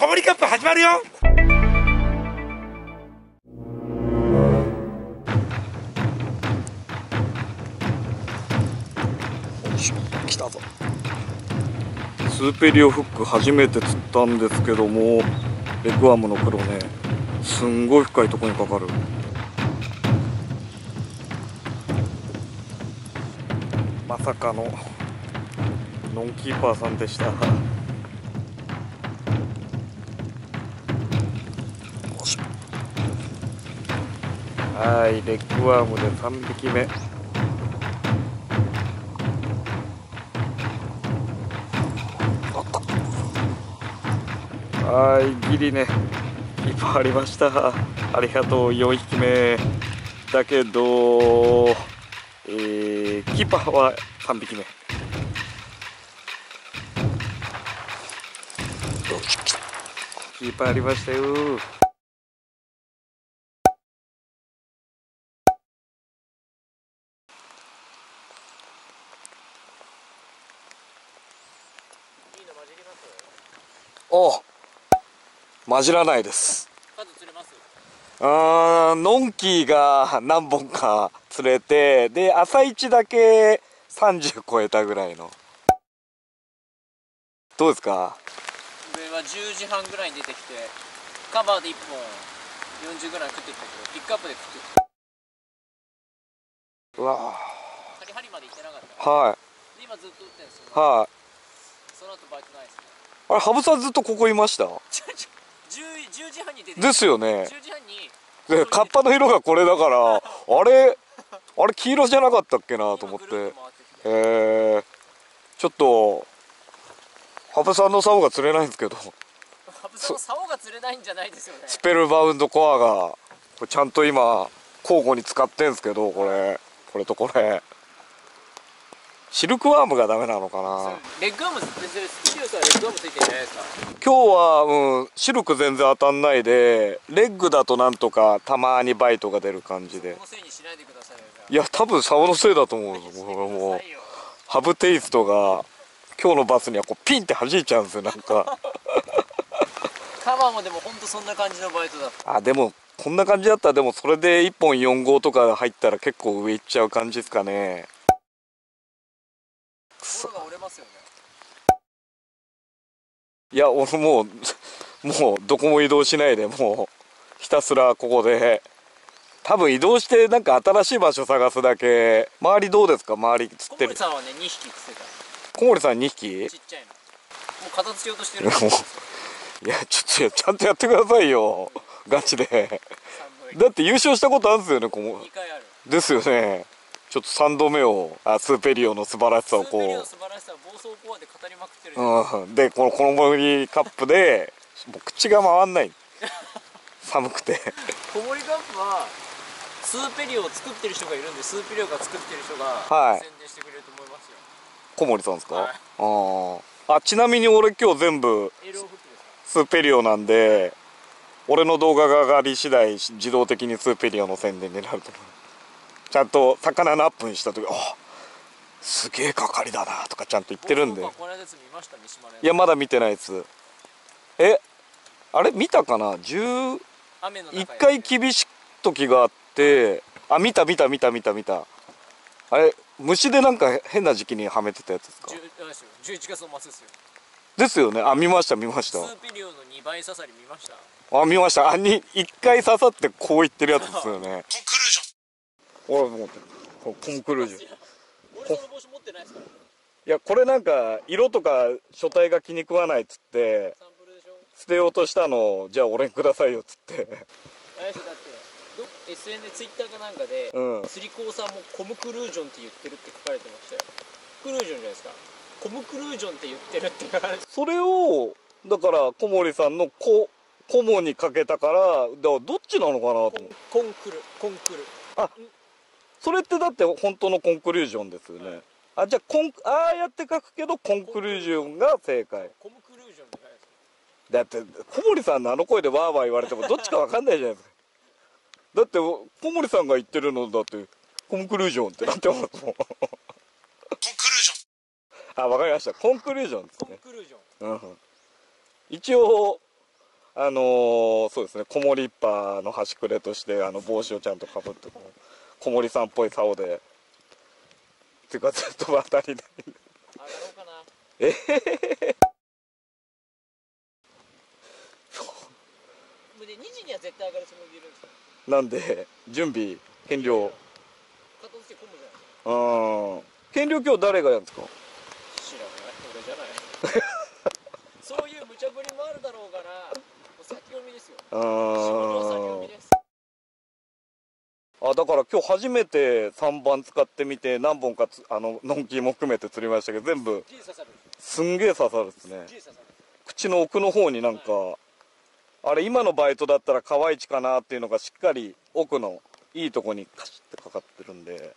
小森カップ始まるよ。来たぞ。スーペリオフック初めて釣ったんですけどもレッグワームの黒ねすんごい深いとこにかかる。まさかのノンキーパーさんでしたはいレッグワームで3匹目。はいギリねいっぱいありました。ありがとう4匹目。だけどえー、キーパーは3匹目。キーパーありましたよ。お混じらないです。あーノンキーが何本か釣れてで朝一だけ30超えたぐらいの。どうですか？上は10時半ぐらいに出てきてカバーで1本40ぐらい食ってきたけどピックアップで食ってきた。うわハリハリまで行ってなかった。はい。で今ずっと打ってるんですよ。はい。その後バイトないですねあれ羽生さんずっとここいました？ちょちょ 10, 10時半に出てですよね。10時半に。でカッパの色がこれだからあれあれ黄色じゃなかったっけなと思って。ってえー、ちょっと羽生さんの竿が釣れないんですけど。羽生さんの竿が釣れないんじゃないですよね。スペルバウンドコアがこれちゃんと今交互に使ってんすけどこれ。これとこれシルクワームがダメなのかな？レッグアーム今日は、うん、シルク全然当たんないでレッグだとなんとかたまにバイトが出る感じで。いや多分竿のせいだと思うもう。ハブテイストが今日のバスにはこうピンって弾いちゃうんですよなんか。カバーもでも本当そんな感じのバイトだったあでもこんな感じだったらでもそれで1本4号とか入ったら結構上行っちゃう感じですかねれますよね。いや俺もうもうどこも移動しないでもうひたすらここで。多分移動してなんか新しい場所探すだけ。周りどうですか？周り釣ってる。小森さんはね2匹釣って小森さん2匹？たちっちゃいの。もう片付けようとしてる。いやちょっとちゃんとやってくださいよ。ガチで。3度だって優勝したことあるんですよねこ2回ある。うですよねちょっと3度目をあスーペリオの素晴らしさをスーペリオのこ素晴らしさは暴走コアで語りまくってるう、うん、でこのこの森カップでもう口が回んない。寒くて。か小森カップはスーペリオを作ってる人がいるんでスーペリオが作ってる人がはい。宣伝してくれると思いますよ、小森さんですか、はい。あー。あちなみに俺今日全部スーペリオなんで俺の動画が上がり次第自動的にスーペリオの宣伝になると思うちゃんと魚のアップにした時あすげえ係だなとかちゃんと言ってるんで。いやまだ見てないですえあれ見たかな？11雨の中回厳しい時があってあ見た見た見た見た見た。あれ虫でなんか変な時期にはめてたやつですか？10あれですよ11月の末ですよ。ですよね。あ見ました見ました。スーペリオの2倍刺さり見ました。あ見ました。あに一回刺さってこういってるやつですよねコンクルージョン俺もうコンクルージョンい俺その帽子持ってないですか？らやこれなんか色とか書体が気に食わないっつって捨てようとしたのをじゃあ俺にくださいよっつって。あれだってど SNS ツイッターかなんかで、うん。釣り子さんもコムクルージョンって言ってるって書かれてましたよ。クルージョンじゃないですか。コムクルージョンって言ってるって書かれてそれをだから小森さんの子顧問にかけたからだからどっちなのかなと思コう。ンコンクルコンクルそれってだって本当のコンクルージョンですよね。あじゃあコンああやって書くけどコンクルージョンが正解。コムクルージョンだって小森さんのあの声でワーワー言われてもどっちか分かんないじゃないですか。だって小森さんが言ってるのだってコンクルージョンってなってますもん。コンクルージョン。あ分かりました。コンクルージョンですコンねクルージョン。うん一応あのーそうですね子守っぱの端くれとしてあの帽子をちゃんとかぶってこう子守さんっぽい竿で。っていうかずっと渡りない上がろうかな。え？で2時には絶対上がるつもりでいるんですよ。なんで？準備減量。片付け込むじゃないですか。うん。減量今日誰がやるんですか？知らない。俺じゃない。そういう無茶ぶりもあるだろうから先読みですよ。仕事は先読みあですあだから今日初めて3番使ってみて何本かつあののんきも含めて釣りましたけど全部すんげえ刺さるですね。口の奥の方になんか、あれ今のバイトだったら河市かなっていうのがしっかり奥のいいとこにカシッてかかってるんで。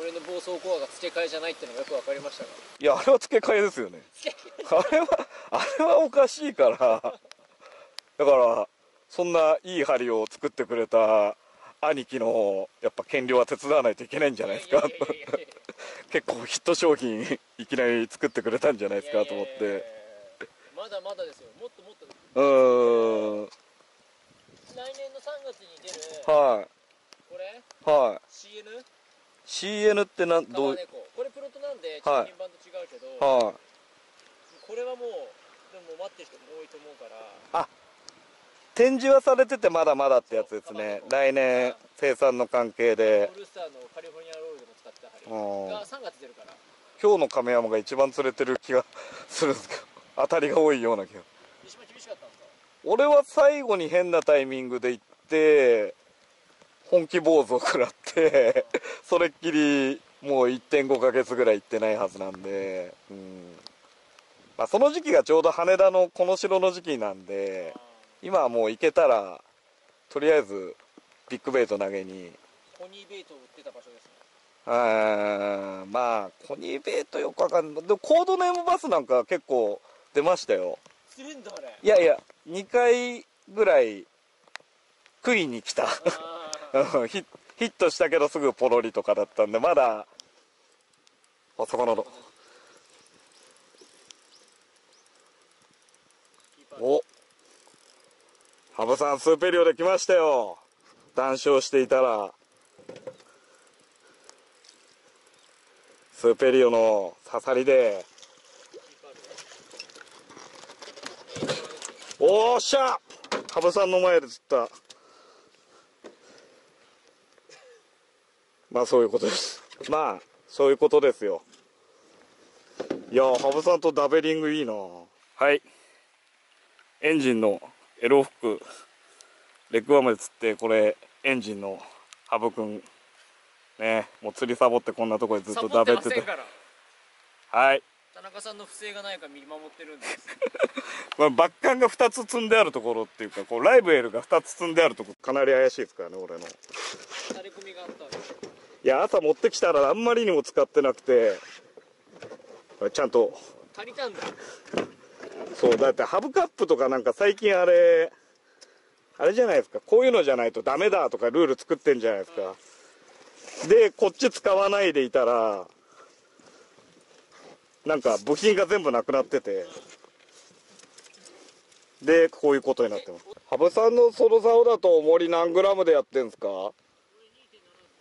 俺の暴走コアが付け替えじゃないってのがよく分かりましたが。いやあれは付け替えですよね。あれはあれはおかしいから。だからそんないい針を作ってくれた兄貴のやっぱ減量は手伝わないといけないんじゃないですか。結構ヒット商品いきなり作ってくれたんじゃないですかと思って。やまだまだですよ。もっともっとうーん。来年の3月に出るはい。これ？はい。CN CN ってなんどう？こ。れプロトなんではい。中品版と違うけど、はい。これはもうでも待ってる人も多いと思うから展示はされててまだまだってやつですね。来年生産の関係で。オールスターのカリフォルニアロールでも使った針うん。が3月出るから。今日の亀山が一番釣れてる気がするんですけど。当たりが多いような気が。俺は最後に変なタイミングで行って本気坊主を食らって それっきりもう1.5ヶ月ぐらい行ってないはずなんで。うん。まあその時期がちょうど羽田のこの城の時期なんで今はもう行けたらとりあえずビッグベイト投げに。ポニーベイトを売ってた場所ですね。あーまあコニーベイトよくわかんない。でもコードネームバスなんか結構出ましたよ。釣れんだあれ。いやいや2回ぐらい食いに来た。ヒヒットしたけどすぐポロリとかだったんでまだあ魚のお羽生さんスーペリオで来ましたよ。談笑していたら。スーペリオの刺さりで。おっしゃ。羽生さんの前で釣った。まあそういうことです。まあそういうことですよ。いや羽生さんとダベリングいいな。はい。エンジンのエロフックレッグワームで釣ってこれエンジンの羽生くんねもう釣りサボってこんなとこでずっとダベっててはい。田中さんの不正がないか見守ってるんです。まあ、バッカンが2つ積んであるところっていうかこうライブエルが2つ積んであるところ。かなり怪しいですからね俺の。垂れ込みがあったいや朝持ってきたらあんまりにも使ってなくてちゃんと。足りたんだそうだってハブカップとかなんか最近あれあれじゃないですか。こういうのじゃないとダメだとかルール作ってんじゃないですか。でこっち使わないでいたらなんか部品が全部なくなってて。でこういうことになってます。羽生さんのソロ竿だと重り何グラムでやってんすか？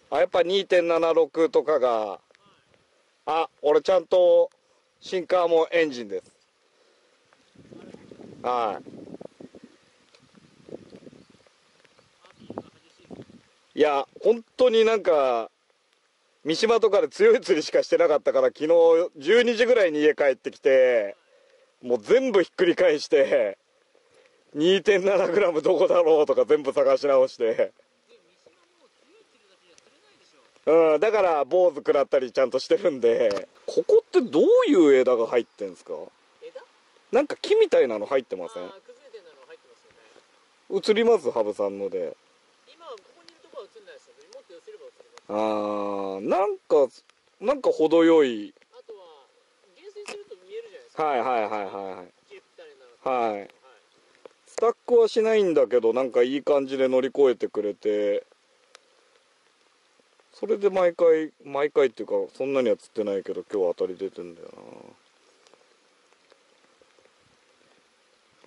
あやっぱ2.76とかが。あ俺ちゃんとシンカーもエンジンです。はい。いや本当になんか三島とかで強い釣りしかしてなかったから昨日12時ぐらいに家帰ってきてもう全部ひっくり返して2 7グラムどこだろうとか全部探し直して。うんだから坊主食らったりちゃんとしてるんでここってどういう枝が入ってんですか？なんか木みたいなの入ってません？ね。映ります？羽生さんので。今ここにいるとこは映んないですよもっと寄せれば映りますあーなんかなんか程よい。あとは厳選すると見えるじゃないですか。はいはいはいはい切れぴったりなのはい。スタックはしないんだけどなんかいい感じで乗り越えてくれて。それで毎回毎回っていうかそんなには釣ってないけど今日は当たり出てんだよな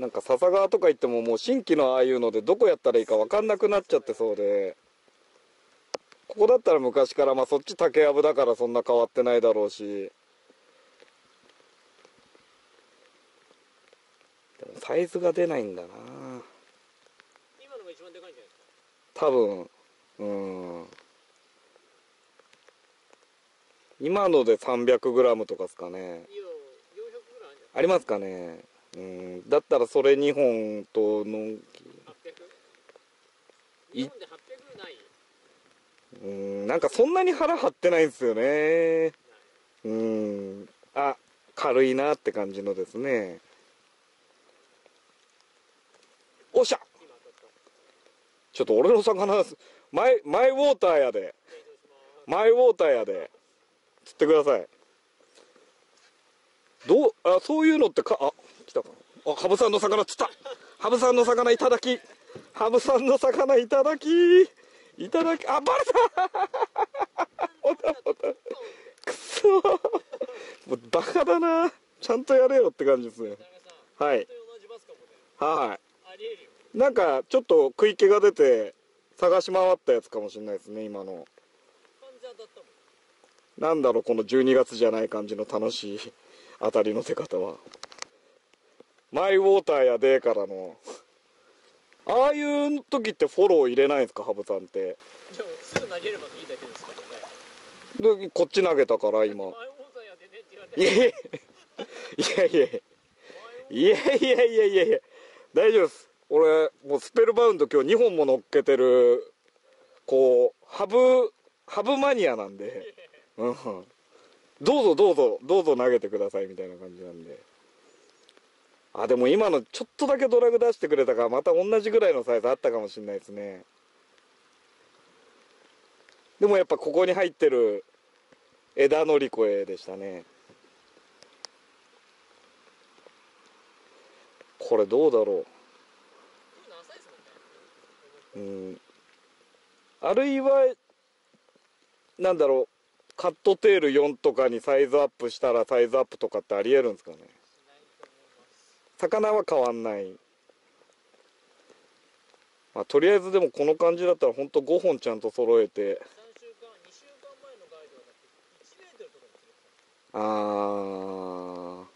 んか笹川とか行ってももう新規のああいうのでどこやったらいいか分かんなくなっちゃってそうで。ここだったら昔からまあそっち竹やぶだからそんな変わってないだろうし。でもサイズが出ないんだな。今のが一番でかいんじゃないですか。多分。うん。今ので 300g とかですかね。いや400ぐらいあるんじゃありますかねうん。だったらそれ2本との。800? い。日本で800ないうん。なんかそんなに腹張ってないんですよね。うん。あ軽いなって感じのですね。おっしゃ。ちょっと俺の魚マイマイウォーターやで。マイウォーターやで。釣ってください。どうあそういうのってかああ羽生さんの魚釣った。羽生さんの魚いただき。羽生さんの魚いただき。いただきあバレた。おたおた。くそ。もうバカだな。ちゃんとやれよって感じですね。はい。はい。なんかちょっと食い気が出て探し回ったやつかもしれないですね今の。なんだろうこの12月じゃない感じの楽しい当たりの出方は。マイウォーターやでからの。ああいう時ってフォロー入れないんですか？羽生さんって。でもすぐ投げればいいだけですからね。でこっち投げたから今。いやいや。いやいや。いやいやいやいや大丈夫です。俺もうスペルバウンド今日2本も乗っけてるこうハブハブマニアなんで。うん。どうぞどうぞどうぞ投げてくださいみたいな感じなんであでも今のちょっとだけドラグ出してくれたからまた同じぐらいのサイズあったかもしれないですね。でもやっぱここに入ってる枝乗り越えでしたね。これどうだろう。うん。あるいはなんだろう。カットテール4とかにサイズアップしたらサイズアップとかってありえるんですかね。魚は変わんない。まあとりあえずでもこの感じだったらほんと5本ちゃんと揃えて。3週間2週間前のガイドはだって1メートルとかで釣れてた。あー。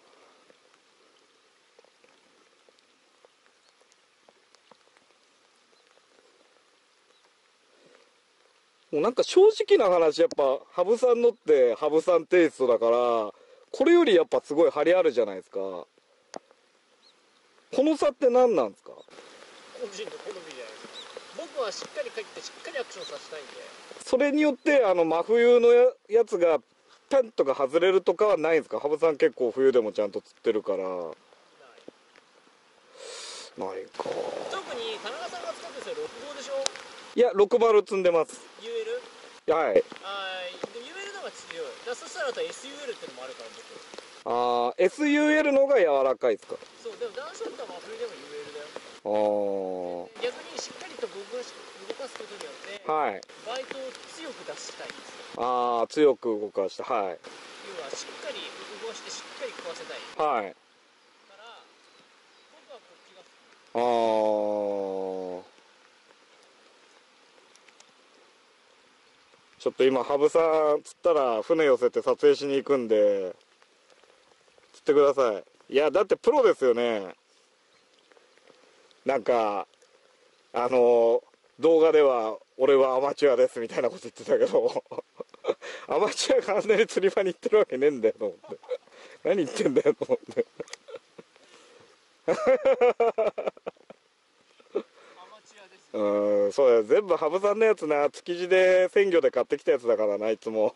もうなんか正直な話やっぱ羽生さんのって羽生さんテイストだからこれよりやっぱすごい張りあるじゃないですかこの差って何なんですか？個人の好みじゃないです。か僕はしっかり帰ってしっかりアクションさせたいんで。それによってあの真冬のややつがペンとか外れるとかはないんですか？羽生さん結構冬でもちゃんと釣ってるから。ないないか。特に田中さんが使ってるんですよ6号でしょ？いや60積んでます。UL はい。あーで UL の方が強い。だそしたらあと SUL ってのもあるから僕あー SUL のが柔らかいですか？そうでも男子だったら真冬でも UL だよ。あー。逆にしっかりと動かし動かすことによってはい。バイトを強く出したいんですよ。ああ強く動かしてはい。要はしっかり動かしてしっかり食わせたい。はい。から僕はこっちが。あー。ちょっと今羽生さん釣ったら船寄せて撮影しに行くんで。釣ってください。いやだってプロですよね。なんかあの動画では俺はアマチュアですみたいなこと言ってたけど アマチュアがあんなに釣り場に行ってるわけねえんだよと思って。何言ってんだよと思って。うんそうだよ。全部羽生さんのやつな。築地で鮮魚で買ってきたやつだからないつも。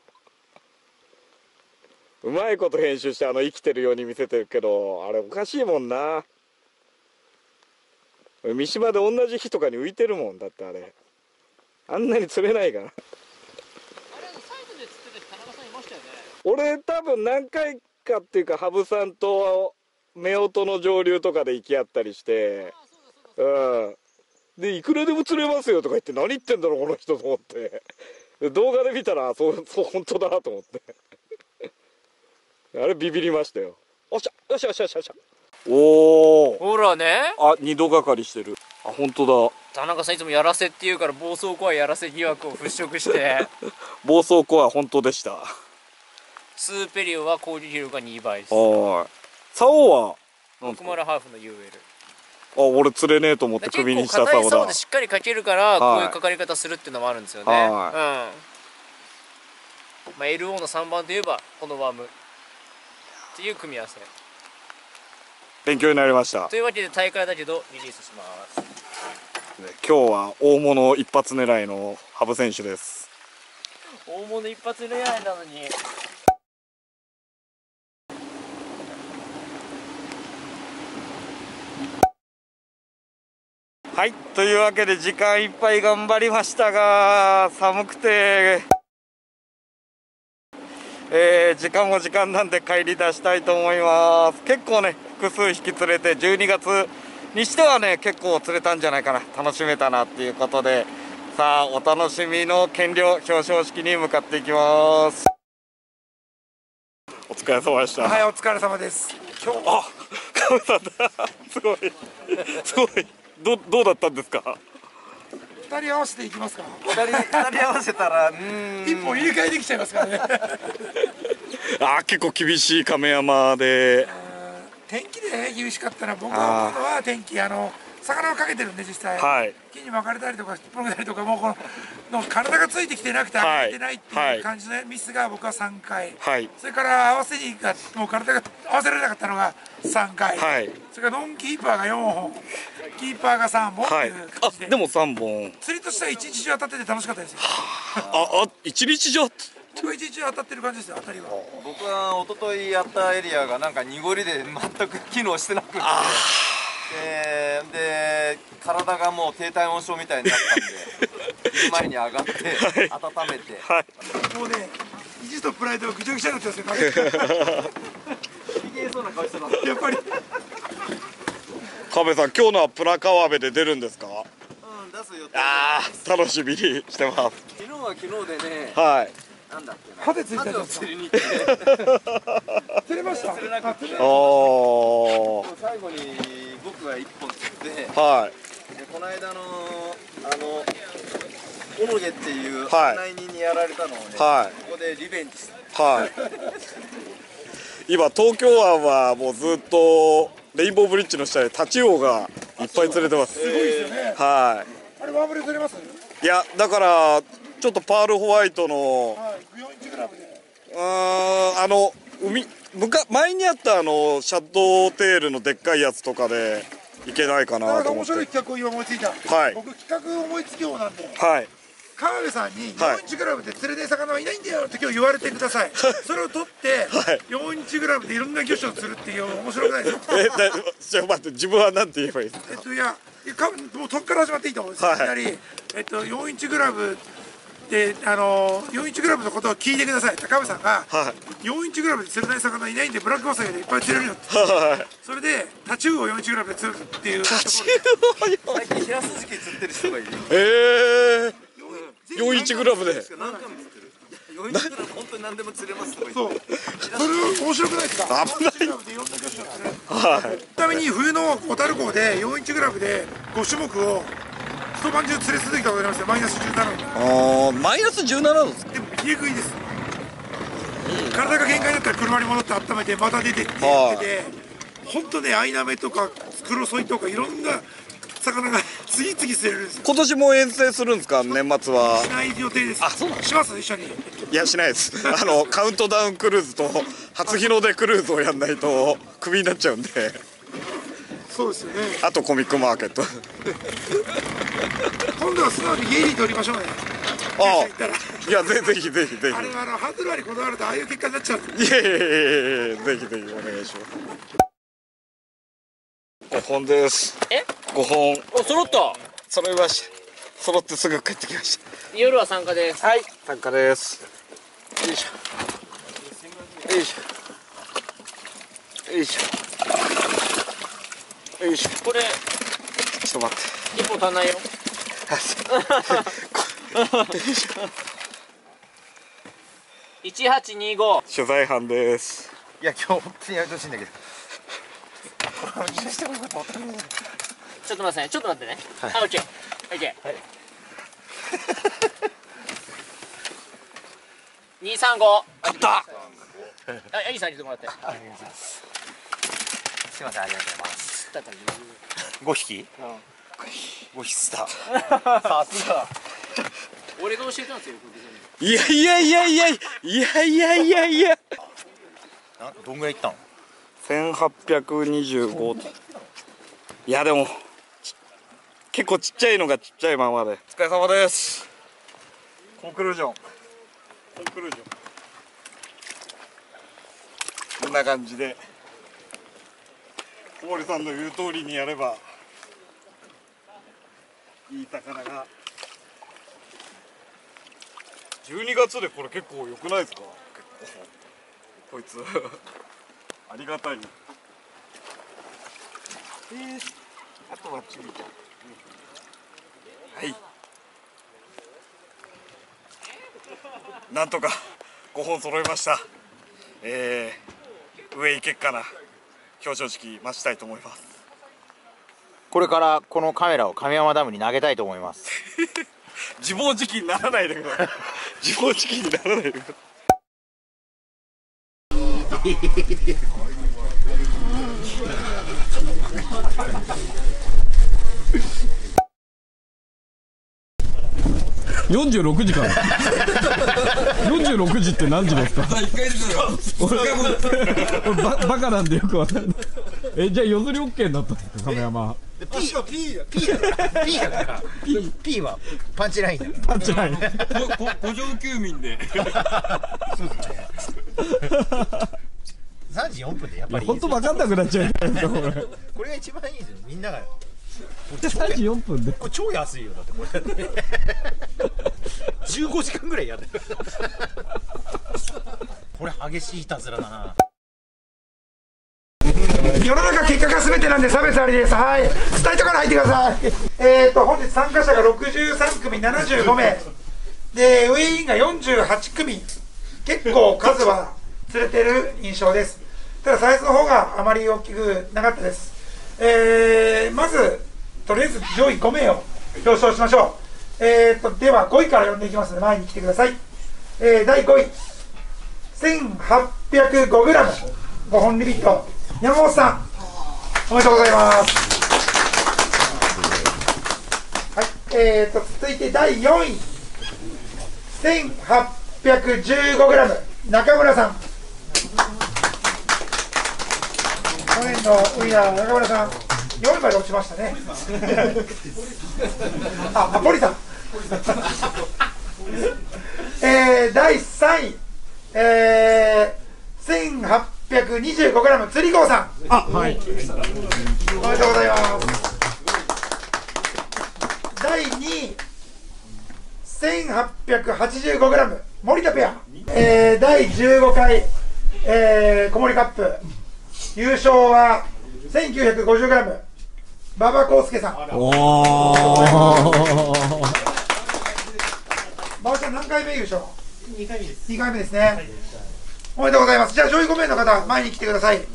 うまいこと編集してあの生きてるように見せてるけどあれおかしいもんな三島で同じ日とかに浮いてるもんだってあれあんなに釣れないからあれサイトで釣ってた人田中さんいましたよね俺多分何回かっていうか羽生さんと夫婦の上流とかで行き合ったりしてうん。で、いくらでも釣れますよとか言って、何言ってんだろう、この人と思って。で動画で見たら、そう、そう、本当だと思って。あれ、ビビりましたよ。おっしゃ、よっしゃよっしゃよっしゃよっしゃ。おおほらね。あ二度がかりしてる。あ本当田中さんいつもやらせって言うから暴走怖いやらせ疑惑を払拭して。だ 暴走コア本当でした。スーペリオは攻撃力が2倍です。はい。サオはなん6マハーフの UL あ俺釣れねえと思って結首にしたサオだ。竿でしっかりかけるからはい。こういうかかり方するっていうのもあるんですよね。はい。うん。まあ LO の3番といえばこのワームっていう組み合わせ。勉強になりました。というわけで大会だけどリリースします。ね今日は大物一発狙いの羽生選手です。大物一発恋愛なのに。はいというわけで時間いっぱい頑張りましたが寒くてえー時間も時間なんで帰り出したいと思います結構ね複数引き連れて12月にしてはね結構釣れたんじゃないかな楽しめたなっていうことでさあお楽しみの減量表彰式に向かっていきますお疲れ様でしたはい、お疲れ様です。今日、あ、カメさんだ。すごい。すごい。ど、どうだったんですか？二人合わせていきますか。二人二人合わせたら一本入れ替えできちゃいますからね。あ、結構厳しい亀山で。天気でね、厳しかったら、僕が思うのは天気、あの、魚をかけてるんで、実際。はい。木に巻かれたりとか、引っ張られたりとか、もうこの。の体がついてきてなくて、はい上げてないってはいいう感じのミスが、僕は三回。はい。それから合わせにがもう体が合わせられなかったのが3回、はい。それからノンキーパーが4本。キーパーが3本ってはいいう感じで,、。あで。も三本。釣りとしては一日中当たってて楽しかったですよ。あ、あ、一日中。僕は一日中当たってる感じですよ当たりは。僕は一昨日やったエリアがなんか濁りで全く機能してなくて。でで体がもう低体温症みたいになったんで昼前に上がって 温めて。はい。もうね意地とプライドがぐちゃぐちゃになってますよ そうな顔してたやっぱりカメさん、今日のはプラカワベで出るんですか？うん出す予定ああ、楽しみにしてます。昨日は昨日でねはい。なんだっけな歯でついたハゼをやつですか釣りに行って釣れました釣れなくてあ釣れおー。最後に僕が一本釣ってはい。でこの間のあのオノゲっていうはい案内人にやられたのをね、はいここでリベンジはい。今東京湾はもうずっとレインボーブリッジの下でタチウオがいっぱい釣れてます。すごいですよねはあれワームで釣れます？い。いやだからちょっとパールホワイトのはい4インチグラムでうーんあの海むか前にあったあのシャッドテールのでっかいやつとかでいけないかなと思って。面白い企画を今思いついた、はい僕企画思いつき王なんではい。川辺さんにはい。4インチグラムで釣れねえ魚はいないんだよって今日言われてください。それを取ってはい。4インチグラムでいろんな魚種を釣るっていう面白くないですか？えだちょ待って自分はなんて言えばいいですか？えっといやいやかもうとっから始まっていいと思うんですよ、はい。い、きなり、えっと、4インチグラムであの4インチグラムのことを聞いてください。高部さんが、は4インチグラムで釣れない魚いないんでブラックバスでいっぱい釣れるよって。はい。それでタチウオを4インチグラムで釣るっていうところで。最近ヒラスジキ釣ってる人がいる。ええー。ぜひ4インチグラムで。何回も釣ってる？4インチグラム本当に何でも釣れますとか言そう。ってそれ面白くないですか？危ない。4インチグラムでいろんな魚種を釣れるはい。ちなみに冬の小樽港で4インチグラムで5種目を一晩中釣れ続けたことありますよ。マイナス17度。ああマイナス17度ですか？でも冷え食いです。体が限界だったら車に戻って温めてまた出てってはいやってて本当ねアイナメとかクロソイとかいろんな魚が次々釣れるんですよ今年も遠征するんですか？年末は。しない予定です。あそうなんだします？一緒に。いやしないです。あのカウントダウンクルーズと初日の出クルーズをやんないとクビになっちゃうんで。そうですよね。あとコミックマーケット。今度は素直にゲイリー取りましょうね。ああいやぜぜひぜひぜあれはあのハンドルにこだわるとああいう結果になっちゃうんで。ひいやいやいやいやぜひぜひお願いします5本です。え？5本。お揃った。揃いました。揃ってすぐ帰ってきまし夜は参加です。たはい参加です。よいしょ。よいしょ。よいしょ。よいしょ。これちょっと待って。一本足んないよ。1825 取材班です。いや今日本当にやめてほしいんだけどちょっと待ってねちょっと待ってね。はい。あオッケー。オッケー。はい。二三五。勝った。あいいさんにてもらって。すいませんありがとうございます。だったんで5匹？5匹スタ俺が教えたんですよいやいやいやいやいやいやいやいや。などんぐらいいったの1825いやでもち結構ちっちゃいのがちっちゃいままで。お疲れ様です。コンクルージョン。コンクルージョン。こんな感じで小森さんの言う通りにやればいい魚が。12月でこれ結構良くないですか？こいつありがたい。えー、あとはチビちゃん。はい。なんとか5本揃いました。えー、上行けっかな。表彰式待ちたいと思います。これからこのカメラを亀山ダムに投げたいと思います。自暴自棄にならないでください。自暴自棄にならないでください46時から。46時って何時ですか？俺俺ババカなんでよくわかんない。えじゃあ譲り OK になったんですか亀山 P は P だ P だから P だから P, P はパンチラインだからパンチライン3時4分でやっぱりいい本当分かんなくなっちゃう。これこれが一番いいですよみんなが。3時4分で。これ超安いよだってこれ。15時間ぐらいやってる。これ激しいいたずらだな。世の中結果が全てなんで差別ありです。はい。スタイトから入ってください。えーと本日参加者が63組75名。でウェイインが48組。結構数は釣れてる印象ですただサイズの方があまり大きくなかったです。えー、まずとりあえず上位5名を表彰しましょう。えーとでは5位から読んでいきますので前に来てください。えー、第5位。1805g5 本リミット。山本さん。おめでとうございます。はい。えーと続いて第4位。1815g 中村さん。去年のウィナー中村さん4位まで落ちましたね。ああポリさん。えー、第3位。えー、1825g 釣り号さん。あはい。おめでとうございます。第2位。1885g 森田ペア、えー、第15回、えー、小森カップ優勝は 1950g 馬場康介さん。おお馬場さん何回目優勝？2回目です。2回目ですね、おめでとうございます。じゃあ上位5名の方前に来てください。こ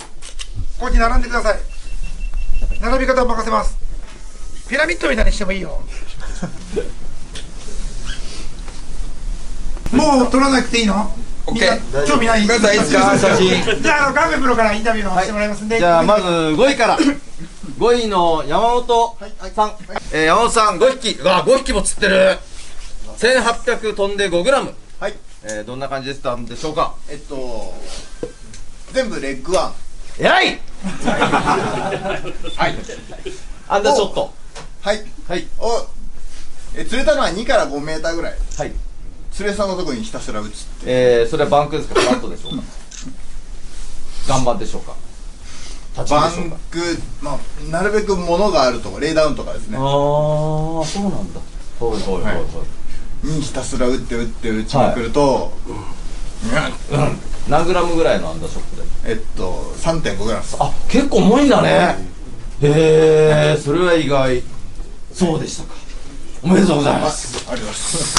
こに並んでください。並び方を任せます。ピラミッドみたいにしてもいいよ。もう撮らなくていいの？みんな興味ない？いいですか写真じゃああのガンメプロからインタビューの方してもらいますんで、じゃあまず5位から。5位の山本さん、えー山本さん5匹。うわ5匹も釣ってる。1800飛んで 5g はい。えー、どんな感じでしたんでしょうか？えっと全部レッグワン。偉い！はい。アンダーショット。はい。はい。おえ釣れたのは2から5メーターぐらい。はい釣れそうなところにひたすら打つって。えー、それはバンクですか？フラットでしょうか？岩盤でしょうか？立ちバでしょうか？ンク、まあ、なるべく物があるとこレイダウンとかですね。ああそうなんだ。はい。はいはいはいにひたすら打って打って打ちまくると、何グラムぐらいのアンダーショットで？えっと3.5グラム。あ結構重いんだね。へえそれは意外。そうでしたかおめでとうございます。ありがとうございます。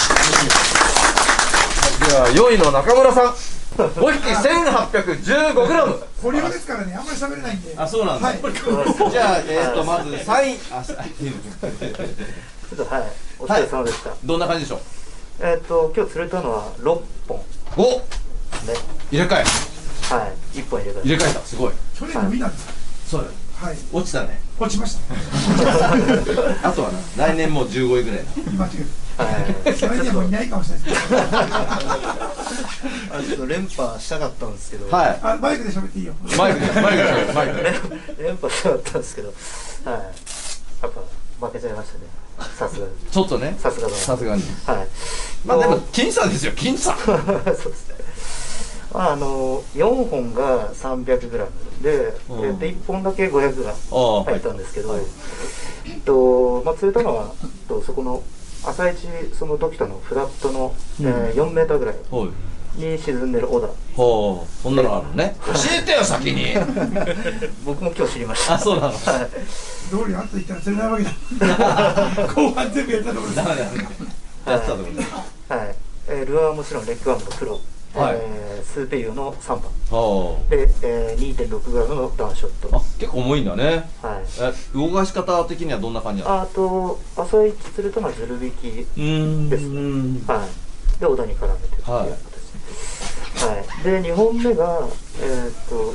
では4位の中村さん。5匹 1815g 保留ですからねあんまり喋れないんで。あそうなんだ、はい。じゃあえっ、とまずサインあさちょっとはい、お疲れ様でした。どんな感じでしょう？えっ、と、今日釣れたのは6本。お！ね。入れ替え。はい、1本入れ替え。入れ替えた。すごい。去年の見たんですか？そうはい落ちたね落ちました あとはな来年もう15位ぐらい間違はい。えた来年もいないかもしれないです あちょっと連覇したかったんですけど、はいあマイクで喋っていいよマイクでマイクでマイクで連覇したかったんですけど、はい。やっぱ負けちゃいましたね。さすがに。ちょっとねさすがだな。さすがにはい。まあでも僅差ですよ僅差 そうですね。まあ、あの、4本が 300g で、うん。えっと1本だけ 500g ああ。入ったんですけど、えっと、まあ、釣れたのは、えっとそこの、朝一、そのドキタのフラットの、えー4メーターぐらいはい。に沈んでるオダ。ほうそんなのあるのね。教えてよ先に。僕も今日知りました。あそうなの。はい。道理あんた言ったら釣れないわけだ。後半全部やったところです。ダメだ。よやってたとこねはい。えールアーはもちろんレッグアームの黒。はいえースーペイユの3番。はで、えー、2.6g のダウンショット。ああ結構重いんだねはい。え動かし方的にはどんな感じなの？あと、朝一釣れたのはズル引き。ですねはい。で、小田に絡めてっていう形はいです。はい。で、2本目が、えーっと、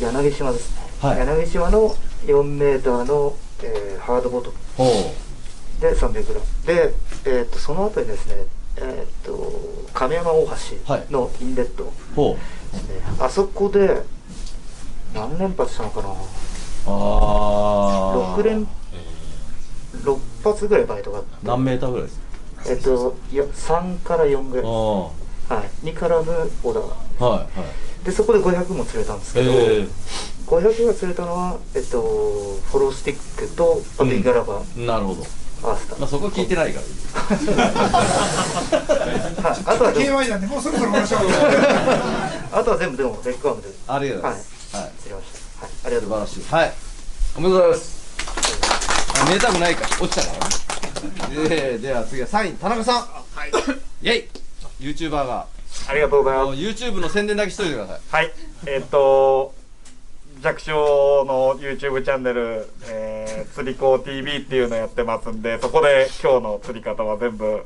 柳島ですね。はい柳島の4メーターの、えーハードボトムほで 300g。で、えーっと、その後にですね、えーっと、亀山大橋のインレットう。ほですね。あそこで、何連発したのかな。うああ6連、6発ぐらいバイトがあって。何メーターぐらいですえっと、いや、3から4ぐらいはい、に絡むオーダー。あはいはい。でそこで500も釣れたんですけど、ええ。500が釣れたのは、えっと、フォロースティックとあとイガラバなるほどまあそこ聞いてないから。はい、あとは KY なんでもうそろそろ終わらしょう。あとは全部でもレッグアームで。ありがとうございます。はい。釣れました、はい、ありがとうございます。しい。はい。おめでとうございます。あ寝たくないから。落ちたから。ねででは次は3位田中さん。はい。イェイ。YouTuber が。ありがとうございます。YouTube の宣伝だけしといてください。はい。えっと弱小の YouTube チャンネル、えー、釣り子 TV っていうのやってますんでそこで今日の釣り方は全部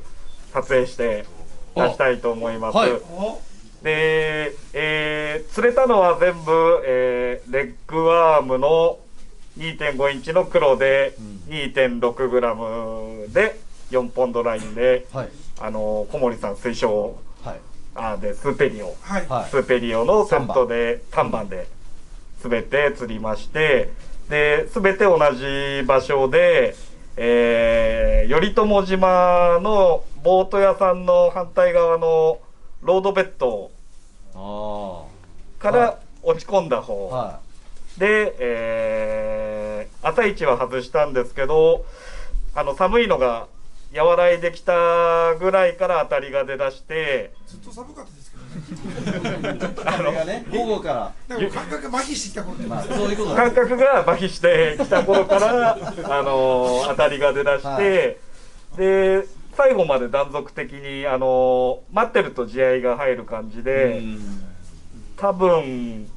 撮影して出したいと思います、はい。で、えー釣れたのは全部、えーレッグワームの2.5インチの黒で 2.6g で4ポンドラインで、はい。あの小森さん推奨はい。あでスーペリオ、はい。はいスーペリオのセットで3番で全て釣りましてで全て同じ場所で、えー頼朝島のボート屋さんの反対側のロードベッドあからは落ち込んだあ方、はで、えー、朝一は外したんですけどあの寒いのが和らいできたぐらいから当たりが出だしてずっと寒かったねいあれがね午後から。だから感覚が麻痺してきた頃で、まあそういうことだ。感覚が麻痺してきた頃から、あのー当たりが出だして、はい。で最後まで断続的に、あのー待ってると地合いが入る感じで、うん。多分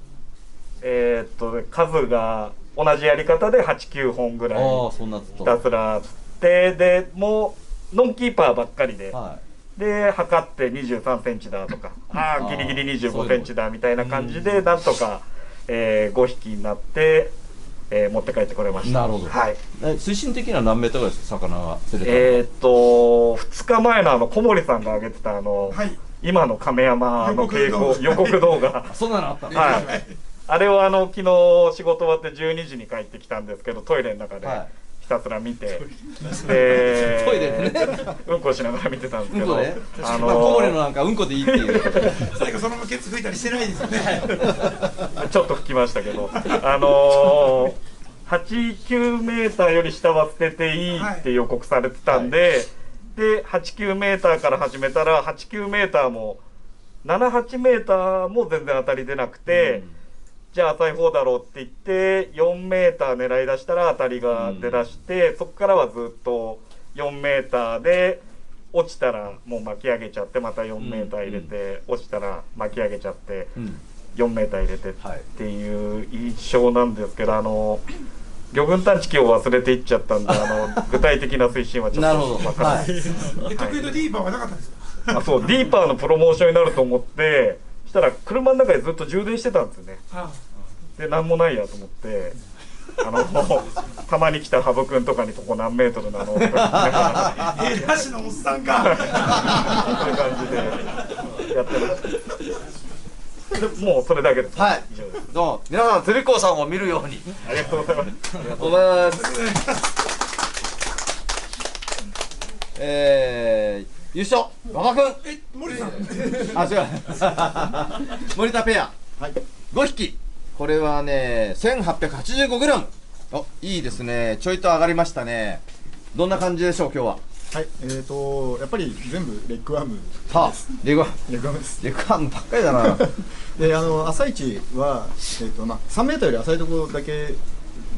えーっと数が同じやり方で89本ぐらいひと。たすら釣ってでもうノンキーパーばっかりで。はで測って23センチだとかああギリギリそういうの25センチだみたいな感じでなんとか、え5匹になって、えー持って帰ってこれました。なるほど。はい。いえ推進的には何メーターぐらいですか魚が釣れえーっと2日前のあの小森さんが上げてたあの、はい。今の亀山の傾向予告動画。そんなのあったの？はい。あれをあの昨日仕事終わって12時に帰ってきたんですけどトイレの中で。はいひたすら見て、で トイレでね。うんこしながら見てたんですけど、うんこね。あまあコモレのなんかうんこでいいっていう。最後そのままケツ拭いたりしてないですよね。ちょっと吹きましたけど、あのー、8、9メーターより下は捨てていいって予告されてたんで、で、8、9メーターから始めたら、8、9メーターも、7、8メーターも全然当たり出なくて、じゃあ浅い方だろうって言って、4メーター狙い出したら当たりが出だして、そこからはずっと4メーターで、落ちたらもう巻き上げちゃってまた4メーター入れて、落ちたら巻き上げちゃって、4メーター入れてっていう印象なんですけど、あの魚群探知機を忘れていっちゃったんであの 具体的な推進はちょっとわからないです、え得意のディーパーはなかったんですか？あそう。ディーパーのプロモーションになると思ってしたら車の中でずっと充電してたんですよね。あで何もないやと思ってあの たまに来た羽生君とかにここ何メートルなのとか言のおっさんか。そういう感じでやってました。でもうそれだけです。はい。以上ですどうも。皆さん釣り子さんを見るように。ありがとうございます。ありがとうございます。えー、優勝。馬場君あ違う。森田ペア、はい、5匹。これはね 1885g おいいですね。ちょいと上がりましたね。どんな感じでしょう今日は？はい、えーと、やっぱり全部レッグアームはあレグレッグアームです。レグアームばっかりだな。であの朝一は、えーとまあ、3メートルより浅いところだけ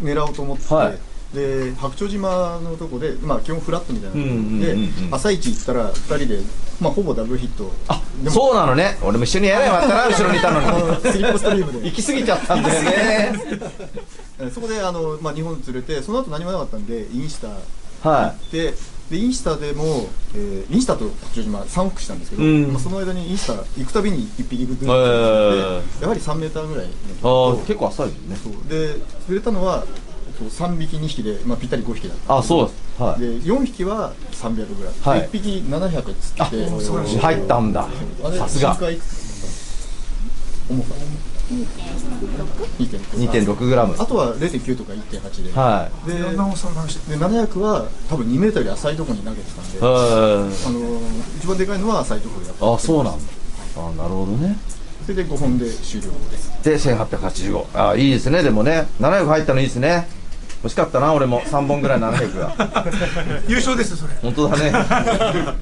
狙おうと思ってて、はいで白鳥島のとこで、まあ、基本フラットみたいなところで、うんうんうんうん朝一行ったら2人で、まあ、ほぼダブルヒット。あそうなのね。俺も一緒にやればったな後ろにいたのに。スリップストリームで。行き過ぎちゃったんだよね。え ーそこであの、まあ、日本釣れてその後何もなかったんでインスタ行はって、でインスタでも、えーインスタと白鳥島3往復したんですけど、うん。まあ、その間にインスタ行くたびに1匹グッズへー。やはり3メーターぐらいのあー結構浅いですねで釣れたのは3匹2匹で、まあ、ぴったり5匹だった。あそうです。はい。で4匹は300ぐらい、はい。1匹700っつって入ったんだ。さすが。重さ2.6 2.6グラム。あとは0.9とか1.8で、はでいろんな重さを試してで700は多分2メートルより浅いところに投げてたんで、はいあのー一番でかいのは浅いところでやった。あそうなんだ。あなるほどね。それで5本で終了です。で1885あいいですね。でもね700入ったのいいですね欲しかったな俺も。3本ぐらい700が 優勝ですよそれ。本当だね。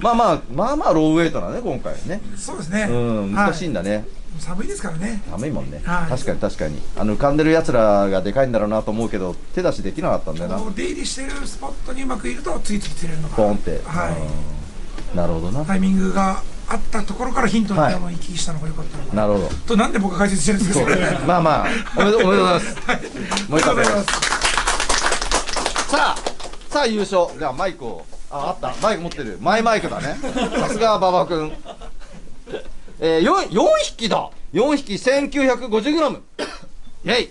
まあまあまあまあローウェイトなね今回ね。そうですね。うん難しいんだね、はい。寒いですからね。寒いもんね、はい。確かに確かに。あの浮かんでるやつらがでかいんだろうなと思うけど手出しできなかったんだよな。出入りしてるスポットにうまくいると次々釣れるのかポンって、はい。うん。なるほどな。タイミングがあったところからヒントに行き来したのが良かったのかな。なるほど。となんで僕が解説してるんですかまあまあおめでとうございます。もう一回ありがとうございます。さあさあ優勝。じゃあマイクを。ああった。マイク持ってる。マイマイクだね。さすが馬場君。えー、4, 4匹だ。4匹 1950g イェイ。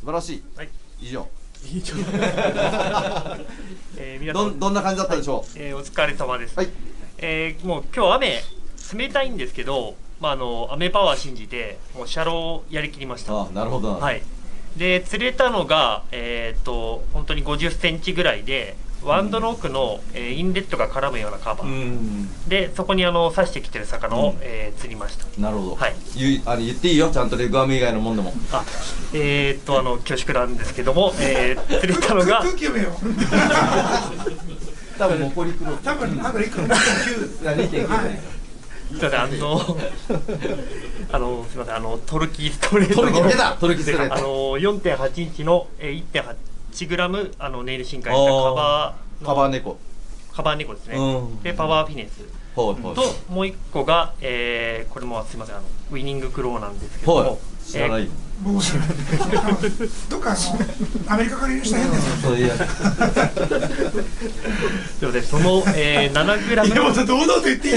素晴らしい、はい、以上。以上。えー、皆さん。どんどんな感じだったでしょう、えー、お疲れ様です、はい。えー、もう今日雨冷たいんですけど、まあ、あの雨パワー信じてもうシャローやりきりました。あなるほど。なはい。で釣れたのがえーっと本当に50センチぐらいでワンドの奥の、えーインレットが絡むようなカバー、でそこにあの刺してきてる魚を、えー釣りました。なるほど、はい。言いあれ言っていいよ。ちゃんとレグアム以外のもんでも。あえーっとあの恐縮なんですけども、えー釣れたのが空気読めよ。多分残り黒多分あと1個2.9 2.9はいすみません、あの、あの、すみません、あの、トルキーストレートの。トルキーストレートあの、4.8インチの、えー、1.8グラム、あの、ネイル深海したカバーの。カバー猫カバー猫ですね。うんで、パワーフィネス。と、もう一個が、えー、これもすみません、あの、ウィニングクローなんですけども。はい知らないよ僕も知らない。どっかアメリカから輸入した変なやつそういや。すいません、その、えー、7グラムいやもう堂々と言っていい。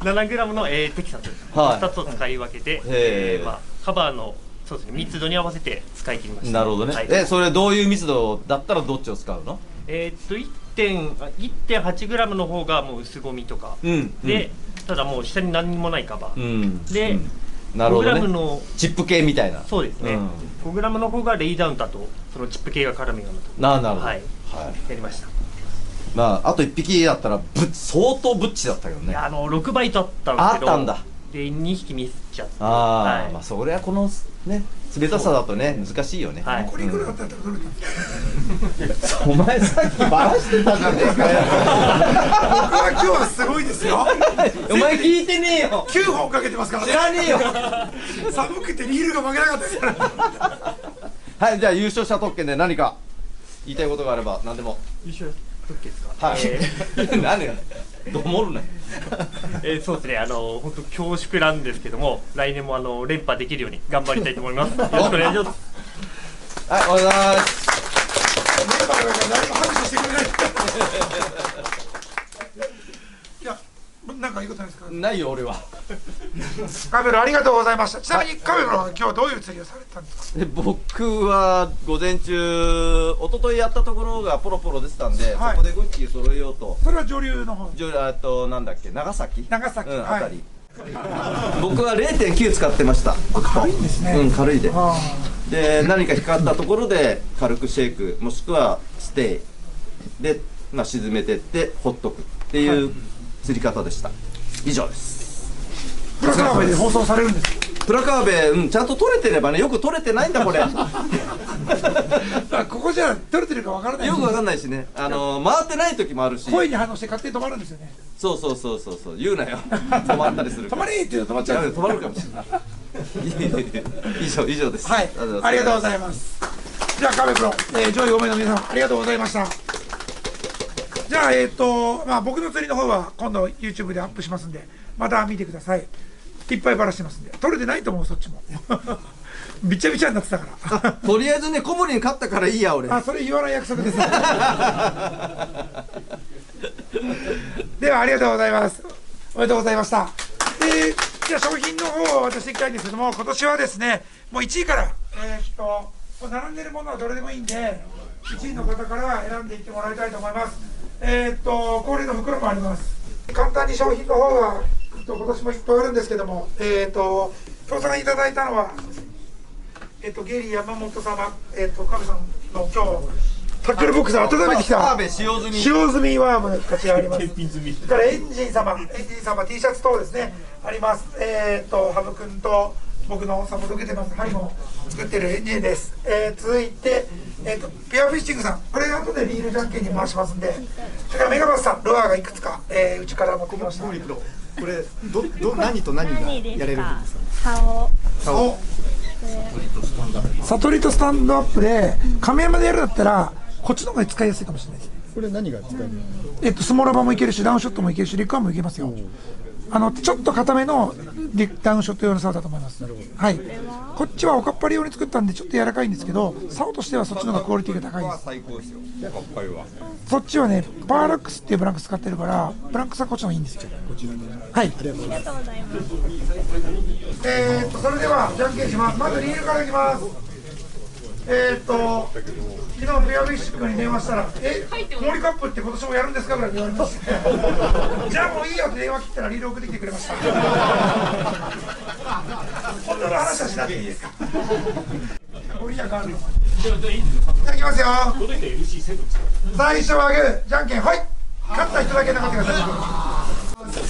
7グラムの、えー、テキサス、はい。2つを使い分けて、えーまあ、カバーのそうですね密度に合わせて使い切りました。なるほどね、はい。えそれどういう密度だったらどっちを使うの？えーっと1.8あ1.8グラムの方がもう薄ゴミとか、うん。でただもう下に何にもないカバー、うん。で、うんなるほど5グラムねのチップ系みたいな。そうですね、うん。5グラムの方がレイダウンだとそのチップ系が絡むようなとななるほど。はい、はい。やりました。まああと1匹だったらぶっ相当ぶっちだったけどね。あの6バイトあったんですけど。あったんだ。で2匹ミスっちゃって。ああ、はい。まあそれはこのね冷たさだとね難しいよね、はい。これいくらだったら取れた。んですかお前さっきバラしてたじゃねえかよ。僕は今日はすごいですよ。お前聞いてねえよ。9本かけてますから知らねえよ。寒くてリールが負けなかったです。か らはいじゃあ優勝者特権で何か言いたいことがあれば何でも。優勝はい。何や どもるねえーそうですね、あの本当恐縮なんですけども、来年もあの連覇できるように頑張りたいと思います。よろしくお願いします。はい、おはようございます。メンバーが誰も拍手してくれない。なんかいいことないですか？ないよ俺は。カメラありがとうございました。ちなみにカメラは今日どういう釣りをされたんですか？で僕は午前中一昨日やったところがポロポロ出てたんで、はい。そこで5匹揃えようと。それは上流の方？じゃあとなんだっけ？長崎？長崎。うん、はいあたり。僕は0.9使ってました。軽いんですね。うん軽いで。あで何か引っかかったところで軽くシェイクもしくはステイ。で、まあ、沈めてってほっとくっていう釣り方でした。以上です。プラカーベで放送されるんです。プラカーベ、うん、ちゃんと取れてればねよく取れてないんだこれ。ここじゃ撮れてるかわからない。くわかんないしね。あの回ってない時もあるし。声に反応して勝手に止まるんですよね。そうそうそうそうそう。言うなよ。止まったりする止まれーって言うと止まっちゃう。止まるかもしれない。以上以上です。はい、ありがとうございます。じゃあ、カメプロ、えー、上位5名の皆さん、ありがとうございました。じゃあ、えっ、と、まあ、僕の釣りの方は今度 YouTube でアップしますんで、また見てください。いっぱいバラしてますんで、撮れてないと思う、そっちも。びちゃびちゃになってたから。とりあえずね小森に勝ったからいいや俺あ、それ言わない約束です。では、ありがとうございます。おめでとうございました。で、じゃあ商品の方を渡していきたいんですけども、今年はですね、もう1位から、えーっと、並んでるものはどれでもいいんで、1位の方から選んでいってもらいたいと思います。えーっと、恒例の袋もあります。簡単に商品の方は、えっと今年もいっぱいあるんですけども、えーっと、協賛いただいたのは、えっと、ゲリー山本様、えっと、カメさんの今日、タックルボックス温めてきた。使用済み使用済みワームたちがあります。それからエンジン様、エンジン様 T シャツ等ですね、あります。えっと、ハブ君と僕のサポート受けてます、ハリも作ってるエンジンです。えー、続いて、えっと、ピュアフィッシングさん、これ後でリールじゃんけんに回しますんで、それからメガバスさん、ルアーがいくつか、えー、うちから持ってきました。これどど何と何がやれるんか？ですか？竿竿悟りとスタンドアップで亀山でやるんだったらこっちの方が使いやすいかもしれないです。ねこれ何が使えるえっとスモラバもいけるしダウンショットもいけるしリックアームもいけますよ。あのちょっと固めのリダウンショット用の竿だと思います。はいこっちはおかっぱり用に作ったんでちょっと柔らかいんですけど竿としてはそっちの方がクオリティが高いです。最高ですよかっぱいはそっちはねパーラックスっていうブランク使ってるからブランクスはこっちの方がいいんですよ。はい。ありがとうございます。えー、っとそれではじゃんけんします。まずリールからいきます。えー、っと昨日ピュアフィッシュ君に電話したら「えモリカップって今年もやるんですか?」ぐらい言われまして。じゃあもういいよって電話切ったらリール送ってきてくれました。本当の話はしなくていいですか。ご利益あるのじゃあいきますよ最初はグーじゃんけんはい。勝った人だけ残ってください業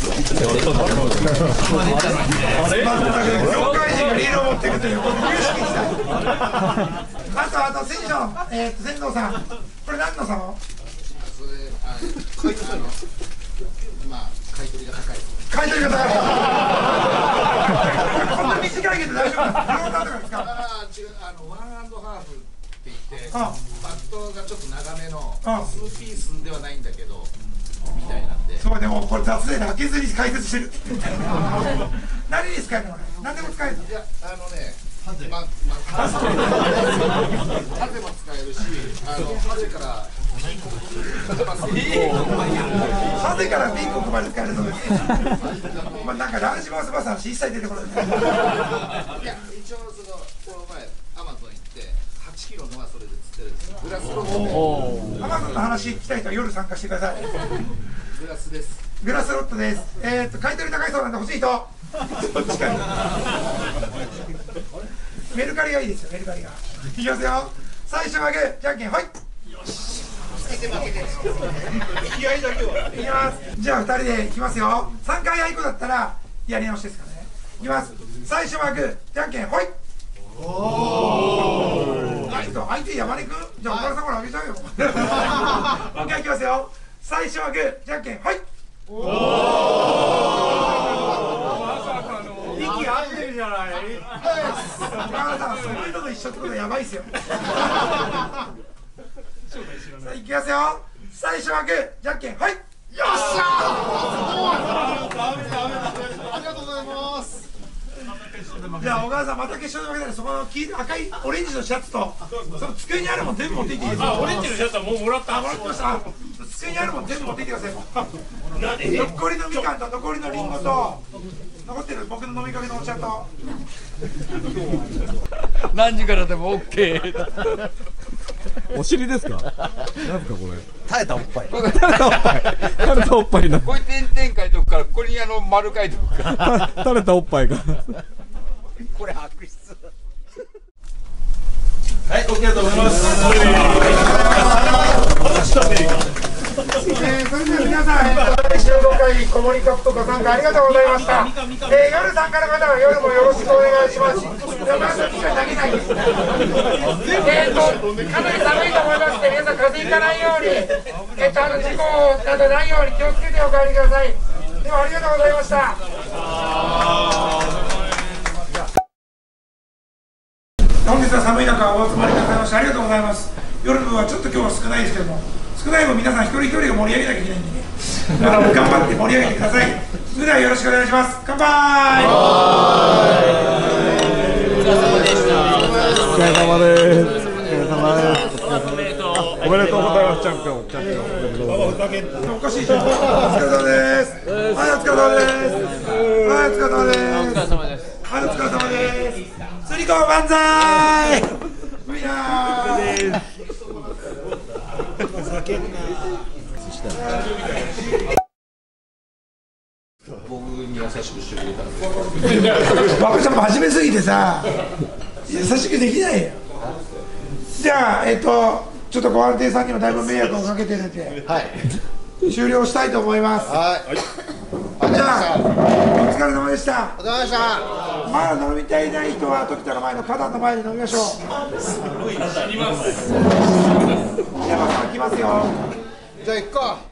界人がリードを持っていくという有識したあとあと選手の、えー、と仙道さん。これ何の差まあ買い取りが高い買い取りが高いこん。な短いけど大丈夫なの両端とかですかあー違うあの one and half って言ってあバットがちょっと長めのあツーピースではないん。だけどみたいなんで。そうでもこれ雑で開けずに解説してる。何に使えるの？これ何でも使えるの？いやあのねままハゼ。も使えるしあのハゼから。ハゼからピンクまで使えるそうです まあなんかラージマウスバスの話一切出てこない。いや一応そのこの前アマゾン行って8キロのはそれでグラスロットでアマゾンの話聞きたい人は夜参加してくださいグラスですグラスロットですえー、っと買い取り高いそうなんで欲しい人どっちかにメルカリがいいですよメルカリがいきますよ最初はグーじゃんけんはい気合だけはいきますじゃあ2人でいきますよ3回あいこだったらやり直しですからねいきます最初はグーじゃんけんほいおお相手相手山根君じゃあ岡田さんからあげちゃうよ。もう一回いきますよ。最初はグーじゃんけんほい。息合ってるじゃない。岡田さんそういうのと一緒ってことはやばいっすよ。さあいきますよ。最初はグーじゃんけんはい。よっしゃー！ダメダメダメありがとうございますじゃあお母さんまた決勝で負けたらそこの黄赤いオレンジのシャツとその机にあるもん全部持っていっていいですか？あオレンジのシャツはもうもらった。あもらってました。机にあるもん全部持っていってください。残りのみかんと残りのりんごと残ってる僕の飲みかけのお茶と。何時からでも OK お尻ですか？なんかこれ？耐えたおっぱい。垂れたおっぱい。垂れたおっぱいなこれ点々書いとくからここにあの丸書いとくから。垂れたおっぱいがこれ悪質。はい OK だと思いますえー、それでは皆さん、えー、第15回こもりカップとご参加ありがとうございました、えー、夜参加の方は夜もよろしくお願いします。山崎しか投げないですえーとかなり寒いと思いますので皆さん風邪ひかないようにえーとあの事故などないように気をつけてお帰りください。ではありがとうございました。本日は寒い中お集まりくださいましてありがとうございます。夜の部はちょっと今日は少ないですけども少ない分皆さん一人一人が盛り上げなきゃいけないんでね。だから頑張って盛り上げてください。それではよろしくお願いします乾杯お疲れ様ですお疲れ様ですおめでとうおめでとうございますチャンピオンチャンピオンおめでとうございますおかしいじゃんお疲れ様ですはいお疲れ様ですはいお疲れ様ですお疲れ様ですはいお疲れ様ですスリコン万歳 みんな。僕に優しくしてくれたバカちゃん真面目すぎてさ優しくできないよ。じゃあえっとちょっとご安定さんにもだいぶ迷惑をかけてるんではい。終了したいと思います。はいじゃあお疲れ様でした。お疲れ様でした。まだ飲みたいない人は時田の前の花壇の前で飲みましょう。死にます山さん来ますよ。じゃあ行くか